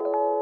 you